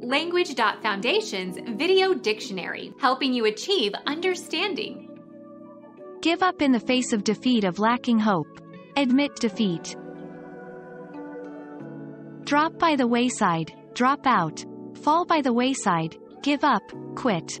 Language.Foundation's Video Dictionary, helping you achieve understanding. Give up in the face of defeat of lacking hope. Admit defeat. Drop by the wayside, drop out. Fall by the wayside, give up, quit.